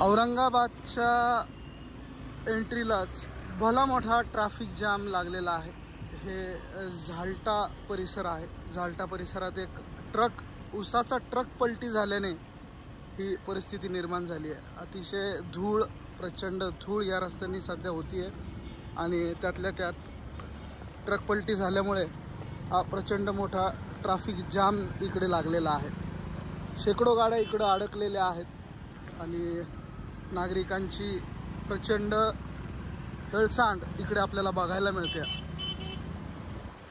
औरंगाबादच्या एंट्रीलाच भला मोठा ट्रॅफिक जाम लागलेला आहे. हे झाल्टा परिसर आहे. झाल्टा परिसरात एक ट्रक उसाचा ट्रक पलटी झाल्याने ही परिस्थिती निर्माण झाली आहे. अतिशय धूळ प्रचंड धूळ या रस्त्यांनी सध्या होती आहे आणि त्यातल्या त्यात ट्रक पलटी झाल्यामुळे हा प्रचंड मोठा ट्रॅफिक जाम इकडे लागलेला आहे. शेकडो गाड्या इकडं अडकलेल्या आहेत आणि नागरिकांची प्रचंड हेळसांड इकडे आपल्याला बघायला मिळते.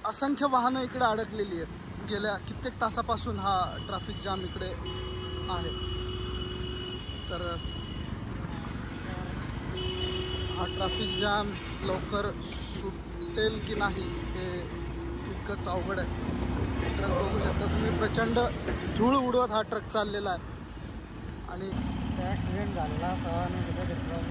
असंख्य वाहनं इकडे अडकलेली आहेत. गेल्या कित्येक तासापासून हा ट्रॅफिक जाम इकडे आहे. तर हा ट्रॅफिक जाम लवकर सुटेल की नाही हे तितकंच अवघड आहे. ट्रक बघू शकता तुम्ही प्रचंड धूळ उडवत हा ट्रक चाललेला आहे. आणि ॲक्सिडेंट झालेला सवाने तिथं घेतलं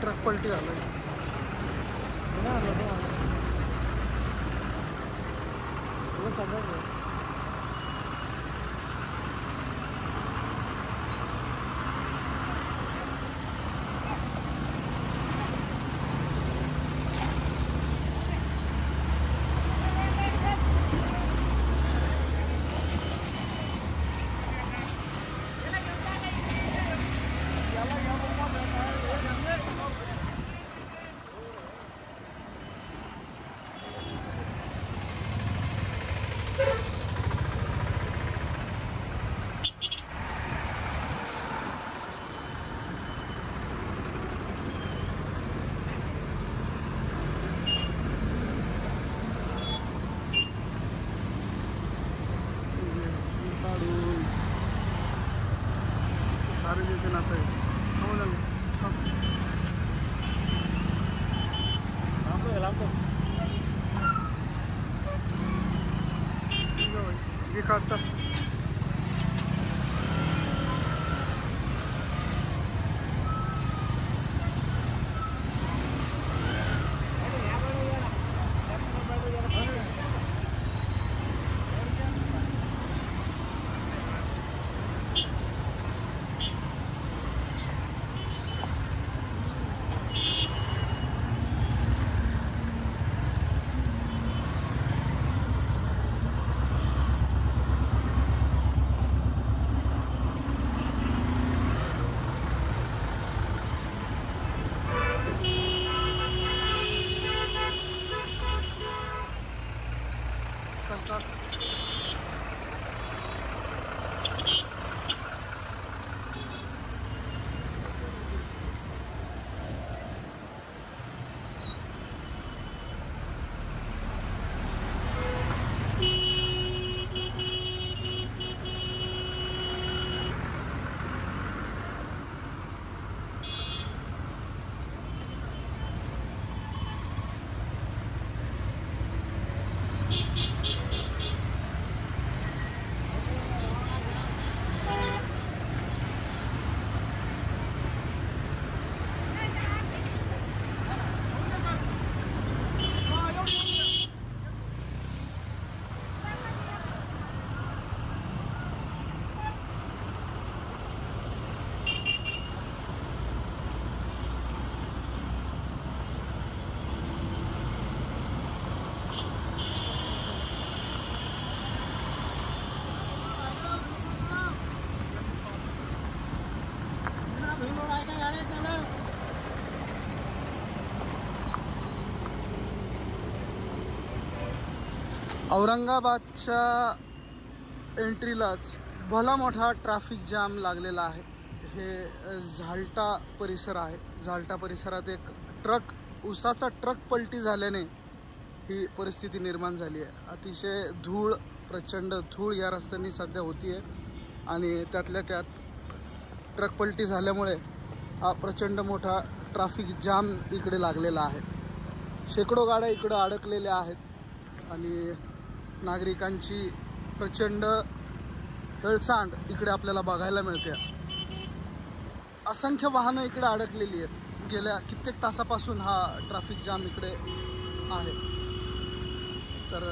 ट्रक पलटी झालं सगळं काढून नातं आहे हो ना लांबतो औरंगाबादच्या एंट्रीलाच भला मोठा ट्रॅफिक जाम लागलेला आहे. हे झाल्टा परिसर आहे. झाल्टा परिसरात एक ट्रक उसाचा ट्रक पलटी झाल्याने ही परिस्थिती निर्माण झाली आहे. अतिशय धूळ प्रचंड धूळ या रस्त्यांनी सध्या होती आहे आणि त्यातल्या त्यात ट्रक पलटी झाल्यामुळे हा प्रचंड मोठा ट्रॅफिक जाम इकडे लागलेला आहे. शेकडो गाड्या इकडं अडकलेल्या आहेत आणि नागरिकांची प्रचंड हेळसांड इकडे आपल्याला बघायला मिळते. असंख्य वाहनं इकडे अडकलेली आहेत. गेल्या कित्येक तासापासून हा ट्रॅफिक जाम इकडे आहे. तर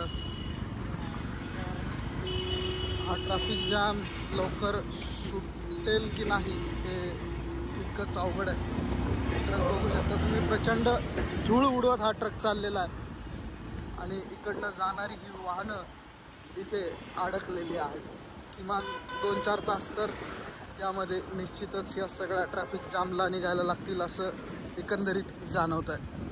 हा ट्रॅफिक जाम लवकर सुटेल की नाही हे तितकंच अवघड आहे. तर बघू शकता तुम्ही प्रचंड धूळ उडवत हा ट्रक चाललेला आहे. आणि इकडनं जाणारी ही वाहनं इथे अडकलेली आहेत. किमान दोन चार तास तर यामध्ये निश्चितच या सगळ्या ट्रॅफिक जामला निघायला लागतील असं एकंदरीत जाणवत आहे